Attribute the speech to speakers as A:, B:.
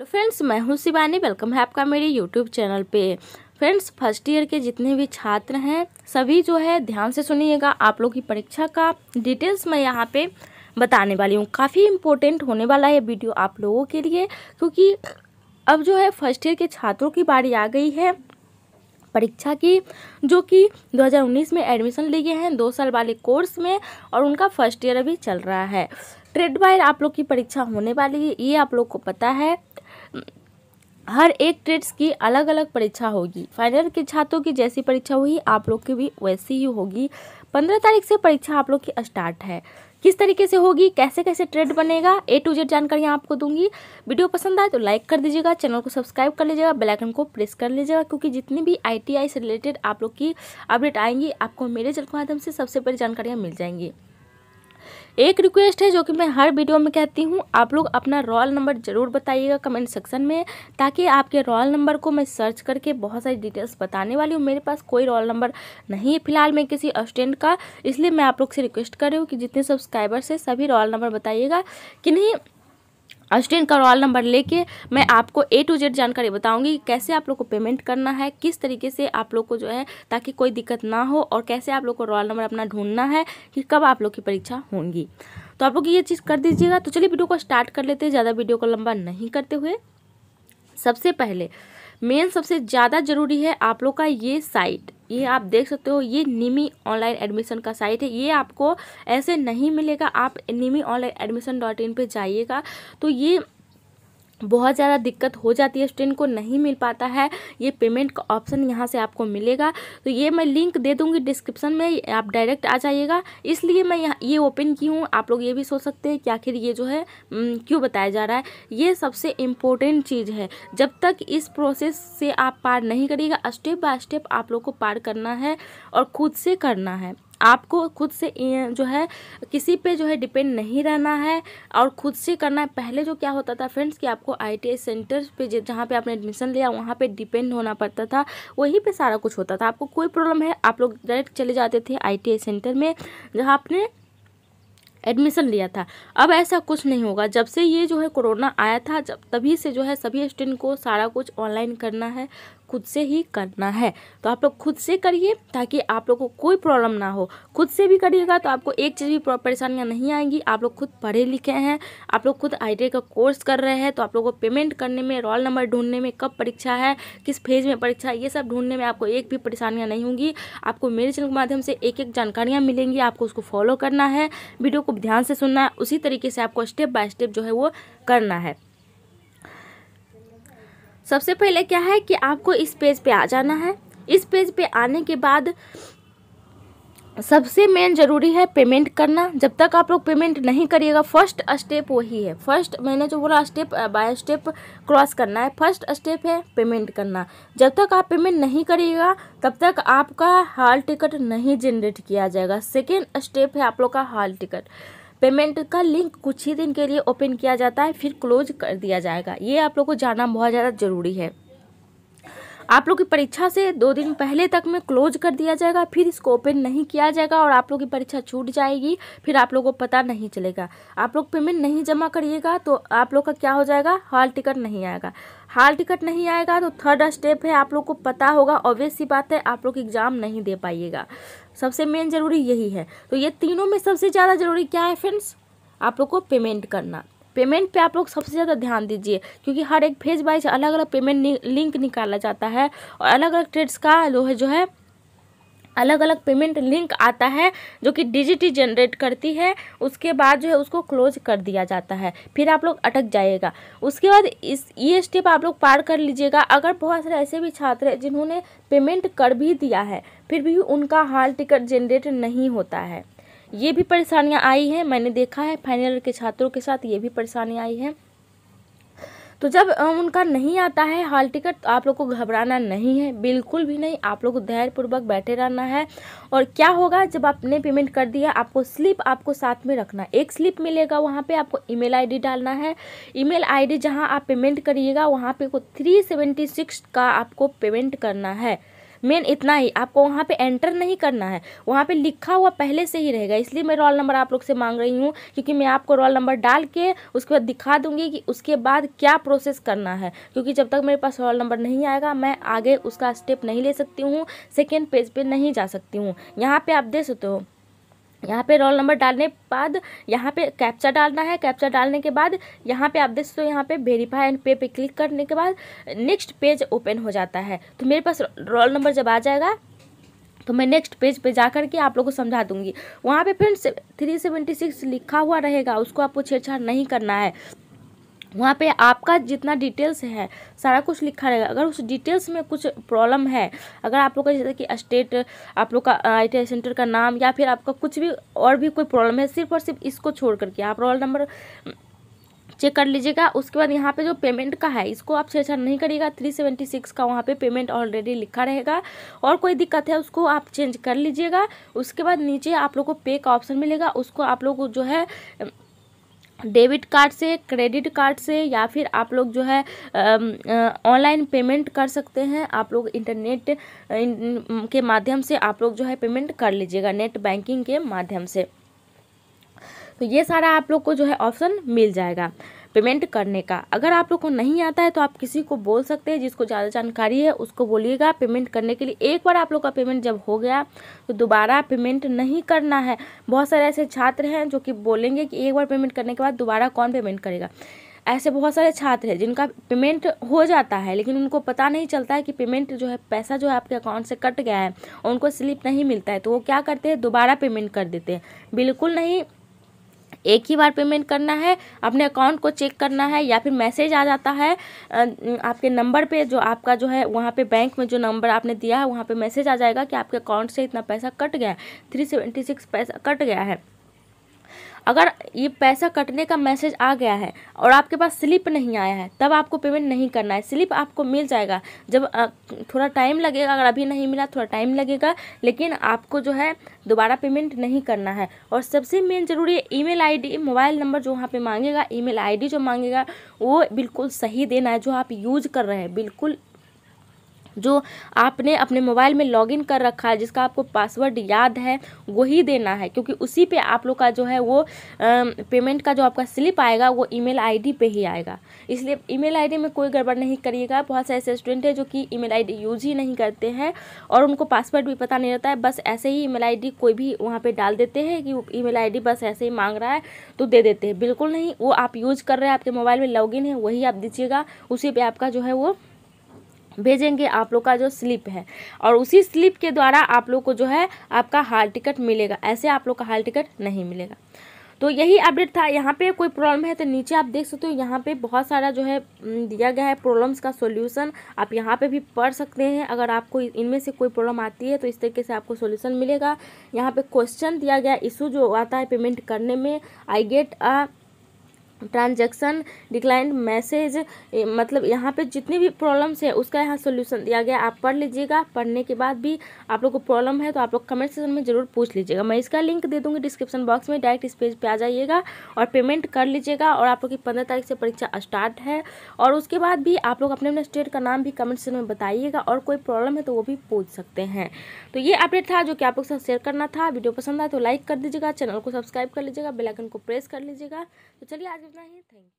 A: तो फ्रेंड्स, मैं हूँ शिवानी। वेलकम है आपका मेरे यूट्यूब चैनल पे। फ्रेंड्स, फ़र्स्ट ईयर के जितने भी छात्र हैं, सभी जो है, ध्यान से सुनिएगा, आप लोग की परीक्षा का डिटेल्स मैं यहाँ पे बताने वाली हूँ। काफ़ी इम्पोर्टेंट होने वाला है वीडियो आप लोगों के लिए, क्योंकि अब जो है, फ़र्स्ट ईयर के छात्रों की बारी आ गई है परीक्षा की, जो कि 2019 में एडमिशन लिए हैं, दो साल वाले कोर्स में, और उनका फ़र्स्ट ईयर अभी चल रहा है। ट्रेड वाइज आप लोग की परीक्षा होने वाली है, ये आप लोग को पता है। हर एक ट्रेड्स की अलग अलग परीक्षा होगी। फाइनल के छात्रों की जैसी परीक्षा हुई, आप लोग की भी वैसी ही होगी। पंद्रह तारीख से परीक्षा आप लोग की स्टार्ट है। किस तरीके से होगी कैसे कैसे ट्रेड बनेगा ए टू जेड जानकारी आपको दूँगी। वीडियो पसंद आए तो लाइक कर दीजिएगा चैनल को सब्सक्राइब कर लीजिएगा बेल आइकन को प्रेस कर लीजिएगा, क्योंकि जितनी भी आईटीआई से रिलेटेड आप लोग की अपडेट आएँगी, आपको मेरे चैनल के माध्यम से सबसे पहले जानकारियाँ मिल जाएँगी। एक रिक्वेस्ट है जो कि मैं हर वीडियो में कहती हूँ, आप लोग अपना रोल नंबर ज़रूर बताइएगा कमेंट सेक्शन में, ताकि आपके रोल नंबर को मैं सर्च करके बहुत सारी डिटेल्स बताने वाली हूँ। मेरे पास कोई रोल नंबर नहीं है फ़िलहाल मैं किसी स्टूडेंट का, इसलिए मैं आप लोग से रिक्वेस्ट कर रही हूँ कि जितने सब्सक्राइबर्स हैं, सभी रोल नंबर बताइएगा। कि नहीं स्टूडेंट का रोल नंबर लेके मैं आपको ए टू जेड जानकारी बताऊँगी कैसे आप लोग को पेमेंट करना है, किस तरीके से आप लोग को जो है ताकि कोई दिक्कत ना हो और कैसे आप लोग को रोल नंबर अपना ढूंढना है कि कब आप लोग की परीक्षा होंगी। तो आप लोग ये चीज़ कर दीजिएगा। तो चलिए वीडियो को स्टार्ट कर लेते हैं। ज़्यादा वीडियो को लंबा नहीं करते हुए। सबसे पहले मेन सबसे ज़्यादा ज़रूरी है आप लोग का ये साइट ये आप देख सकते हो, ये निमी ऑनलाइन एडमिशन का साइट है। ये आपको ऐसे नहीं मिलेगा, आप NIMI online admission dot in पर जाइएगा। तो ये बहुत ज़्यादा दिक्कत हो जाती है स्टूडेंट को नहीं मिल पाता है, ये पेमेंट का ऑप्शन यहाँ से आपको मिलेगा। तो ये मैं लिंक दे दूँगी डिस्क्रिप्शन में, आप डायरेक्ट आ जाइएगा। इसलिए मैं यहाँ, ये ओपन की हूँ, आप लोग ये भी सोच सकते हैं कि आखिर ये जो है क्यों बताया जा रहा है। ये सबसे इम्पोर्टेंट चीज़ है, जब तक इस प्रोसेस से आप पार नहीं करिएगा, स्टेप बाय स्टेप आप लोग को पार करना है और खुद से करना है। आपको खुद से जो है, किसी पे जो है डिपेंड नहीं रहना है और खुद से करना है। पहले जो क्या होता था फ्रेंड्स कि आपको आई सेंटर पे जहाँ पे आपने एडमिशन लिया, वहाँ पे डिपेंड होना पड़ता था। वहीं पे सारा कुछ होता था। आपको कोई प्रॉब्लम है, आप लोग डायरेक्ट चले जाते थे आई सेंटर में, जहाँ आपने एडमिशन लिया था। अब ऐसा कुछ नहीं होगा। जब से ये जो है कोरोना आया था, जब तभी से जो है सभी स्टूडेंट को सारा कुछ ऑनलाइन करना है, खुद से ही करना है। तो आप लोग खुद से करिए ताकि आप लोग को कोई प्रॉब्लम ना हो। खुद से भी करिएगा तो आपको एक चीज़ भी परेशानियाँ नहीं आएँगी। आप लोग खुद पढ़े लिखे हैं, आप लोग खुद आईडी का कोर्स कर रहे हैं तो आप लोग को पेमेंट करने में रोल नंबर ढूँढने में कब परीक्षा है, किस फ़ेज़ में परीक्षा है, ये सब ढूँढने में आपको एक भी परेशानियाँ नहीं होंगी। आपको मेरे चैनल के माध्यम से एक एक जानकारियाँ मिलेंगी। आपको उसको फॉलो करना है। वीडियो को ध्यान से सुनना है उसी तरीके से आपको स्टेप बाय स्टेप जो है वो करना है। सबसे पहले क्या है कि आपको इस पेज पे आ जाना है। इस पेज पे आने के बाद सबसे मेन ज़रूरी है पेमेंट करना। जब तक आप लोग पेमेंट नहीं करिएगा फ़र्स्ट स्टेप वही है। फ़र्स्ट मैंने जो बोला स्टेप बाय स्टेप क्रॉस करना है। फ़र्स्ट स्टेप है पेमेंट करना। जब तक आप पेमेंट नहीं करिएगा, तब तक आपका हाल टिकट नहीं जनरेट किया जाएगा। सेकेंड स्टेप है आप लोग का हाल टिकट पेमेंट का लिंक कुछ ही दिन के लिए ओपन किया जाता है, फिर क्लोज कर दिया जाएगा। ये आप लोग को जानना बहुत ज़्यादा ज़रूरी है। आप लोग की परीक्षा से दो दिन पहले तक में क्लोज कर दिया जाएगा, फिर इसको ओपन नहीं किया जाएगा और आप लोग की परीक्षा छूट जाएगी, फिर आप लोगों को पता नहीं चलेगा। आप लोग पेमेंट नहीं जमा करिएगा तो आप लोग का क्या हो जाएगा? हॉल टिकट नहीं आएगा। हाल टिकट नहीं आएगा तो थर्ड स्टेप है, आप लोग को पता होगा ऑब्वियस सी बात है, आप लोग एग्ज़ाम नहीं दे पाइएगा। सबसे मेन ज़रूरी यही है। तो ये तीनों में सबसे ज़्यादा ज़रूरी क्या है फ्रेंड्स आप लोग को पेमेंट करना। पेमेंट पे आप लोग सबसे ज़्यादा ध्यान दीजिए, क्योंकि हर एक फ़ेज़ वाइज अलग अलग पेमेंट लिंक निकाला जाता है और अलग अलग ट्रेड्स का जो है जो है अलग अलग पेमेंट लिंक आता है, जो कि डिजिटी जनरेट करती है, उसके बाद जो है उसको क्लोज कर दिया जाता है, फिर आप लोग अटक जाएगा उसके बाद इस ये स्टेप आप लोग पार कर लीजिएगा। अगर बहुत सारे ऐसे भी छात्र हैं जिन्होंने पेमेंट कर भी दिया है, फिर भी उनका हाल टिकट जनरेट नहीं होता है। ये भी परेशानियाँ आई हैं, मैंने देखा है फाइनल ईयर के छात्रों के साथ ये भी परेशानी आई है। तो जब उनका नहीं आता है हॉल टिकट तो आप लोग को घबराना नहीं है, बिल्कुल भी नहीं, आप लोग को धैर्यपूर्वक बैठे रहना है। और क्या होगा, जब आपने पेमेंट कर दिया, आपको स्लिप आपको साथ में रखना एक स्लिप मिलेगा, वहाँ पे आपको ईमेल आईडी डालना है। ईमेल आईडी जहाँ आप पेमेंट करिएगा, वहाँ पे को थ्री का आपको पेमेंट करना है। मेन इतना ही, आपको वहाँ पे एंटर नहीं करना है। वहाँ पे लिखा हुआ पहले से ही रहेगा, इसलिए मैं रोल नंबर आप लोग से मांग रही हूँ, क्योंकि मैं आपको रोल नंबर डाल के उसके बाद दिखा दूँगी कि उसके बाद क्या प्रोसेस करना है। क्योंकि जब तक मेरे पास रोल नंबर नहीं आएगा, मैं आगे उसका स्टेप नहीं ले सकती हूँ सेकेंड पेज पे नहीं जा सकती हूँ। यहाँ पर आप दे सकते हो यहाँ पे रोल नंबर डालने बाद यहाँ पे कैप्चा डालना है। कैप्चा डालने के बाद यहाँ पे आप देख सकते हो यहाँ पे वेरीफाई एंड पे पे क्लिक करने के बाद नेक्स्ट पेज ओपन हो जाता है। तो मेरे पास रोल नंबर जब आ जाएगा तो मैं नेक्स्ट पेज पे जा करके आप लोगों को समझा दूँगी। वहाँ पे फ्रेंड्स थ्री सेवेंटी सिक्स लिखा हुआ रहेगा। उसको आपको छेड़छाड़ नहीं करना है। वहाँ पे आपका जितना डिटेल्स है, सारा कुछ लिखा रहेगा। अगर उस डिटेल्स में कुछ प्रॉब्लम है, अगर आप लोग का जैसे कि स्टेट आप लोग का आई टी सेंटर का नाम या फिर आपका कुछ भी और भी कोई प्रॉब्लम है, सिर्फ़ और सिर्फ़ इसको छोड़ करके आप रोल नंबर चेक कर लीजिएगा। उसके बाद यहाँ पे जो पेमेंट का है, इसको आप छेड़छाड़ नहीं करिएगा। थ्री सेवेंटी सिक्स का वहाँ पे पेमेंट ऑलरेडी लिखा रहेगा। और कोई दिक्कत है, उसको आप चेंज कर लीजिएगा। उसके बाद नीचे आप लोग को पे का ऑप्शन मिलेगा। उसको आप लोग जो है डेबिट कार्ड से, क्रेडिट कार्ड से या फिर आप लोग जो है ऑनलाइन पेमेंट कर सकते हैं। आप लोग इंटरनेट के माध्यम से आप लोग जो है पेमेंट कर लीजिएगा, नेट बैंकिंग के माध्यम से। तो ये सारा आप लोग को जो है ऑप्शन मिल जाएगा। पेमेंट करने का। अगर आप लोग को नहीं आता है तो आप किसी को बोल सकते हैं, जिसको ज़्यादा जानकारी है, उसको बोलिएगा। पेमेंट करने के लिए एक बार आप लोग का पेमेंट जब हो गया तो दोबारा पेमेंट नहीं करना है। बहुत सारे ऐसे छात्र हैं जो कि बोलेंगे कि एक बार पेमेंट करने के बाद दोबारा कौन पेमेंट करेगा। ऐसे बहुत सारे छात्र हैं जिनका पेमेंट हो जाता है, लेकिन उनको पता नहीं चलता है कि पेमेंट जो है, पैसा जो है आपके अकाउंट से कट गया है और उनको स्लिप नहीं मिलता है। तो वो क्या करते हैं? दोबारा पेमेंट कर देते हैं। बिल्कुल नहीं एक ही बार पेमेंट करना है, अपने अकाउंट को चेक करना है या फिर मैसेज आ जाता है आपके नंबर पे जो आपका जो है, वहाँ पे बैंक में जो नंबर आपने दिया है, वहाँ पे मैसेज आ जाएगा कि आपके अकाउंट से इतना पैसा कट गया है थ्री सेवेंटी सिक्स पैसा कट गया है। अगर ये पैसा कटने का मैसेज आ गया है और आपके पास स्लिप नहीं आया है, तब आपको पेमेंट नहीं करना है। स्लिप आपको मिल जाएगा। जब थोड़ा टाइम लगेगा, अगर अभी नहीं मिला, थोड़ा टाइम लगेगा, लेकिन आपको जो है, दोबारा पेमेंट नहीं करना है। और सबसे मेन ज़रूरी है, ईमेल आईडी, मोबाइल नंबर जो वहाँ पे मांगेगा, ईमेल आईडी जो मांगेगा, वो बिल्कुल सही देना है, जो आप यूज़ कर रहे हैं। बिल्कुल जो आपने अपने मोबाइल में लॉगिन कर रखा है, जिसका आपको पासवर्ड याद है, वही देना है। क्योंकि उसी पे आप लोग का जो है वो पेमेंट का जो आपका स्लिप आएगा, वो ईमेल आईडी पे ही आएगा। इसलिए ईमेल आईडी में कोई गड़बड़ नहीं करिएगा। बहुत से ऐसे स्टूडेंट हैं जो कि ईमेल आईडी यूज़ ही नहीं करते हैं और उनको पासवर्ड भी पता नहीं रहता है। बस ऐसे ही ईमेल आईडी कोई भी वहाँ पर डाल देते हैं कि ईमेल आईडी बस ऐसे ही मांग रहा है तो दे देते हैं। बिल्कुल नहीं, वो आप यूज़ कर रहे हैं, आपके मोबाइल में लॉगिन है, वही आप दीजिएगा। उसी पर आपका जो है वो भेजेंगे आप लोग का जो स्लिप है। और उसी स्लिप के द्वारा आप लोग को जो है आपका हाल टिकट मिलेगा। ऐसे आप लोग का हाल टिकट नहीं मिलेगा। तो यही अपडेट था। यहाँ पे कोई प्रॉब्लम है तो नीचे आप देख सकते हो। यहाँ पे बहुत सारा जो है दिया गया है प्रॉब्लम्स का सॉल्यूशन। आप यहाँ पे भी पढ़ सकते हैं। अगर आपको इनमें से कोई प्रॉब्लम आती है तो इस तरीके से आपको सॉल्यूशन मिलेगा। यहाँ पे क्वेश्चन दिया गया। इशू जो आता है पेमेंट करने में, I get a transaction declined message मतलब यहाँ पे जितनी भी प्रॉब्लम्स है, उसका यहाँ सोल्यूशन दिया गया। आप पढ़ लीजिएगा। पढ़ने के बाद भी आप लोग को प्रॉब्लम है तो आप लोग कमेंट सेक्शन में ज़रूर पूछ लीजिएगा। मैं इसका लिंक दे दूँगी डिस्क्रिप्शन बॉक्स में, डायरेक्ट इस पेज पे आ जाइएगा और पेमेंट कर लीजिएगा और आप लोग की पंद्रह तारीख से परीक्षा स्टार्ट है। और उसके बाद भी आप लोग अपने अपने स्टेट का नाम भी कमेंट सेक्शन में बताइएगा और कोई प्रॉब्लम है तो वो भी पूछ सकते हैं। तो ये अपडेट था जो कि आप लोग साथ शेयर करना था। वीडियो पसंद आए तो लाइक कर दीजिएगा, चैनल को सब्सक्राइब कर लीजिएगा बेलाइकन को प्रेस कर लीजिएगा। तो चलिए आज इतना ही थैंक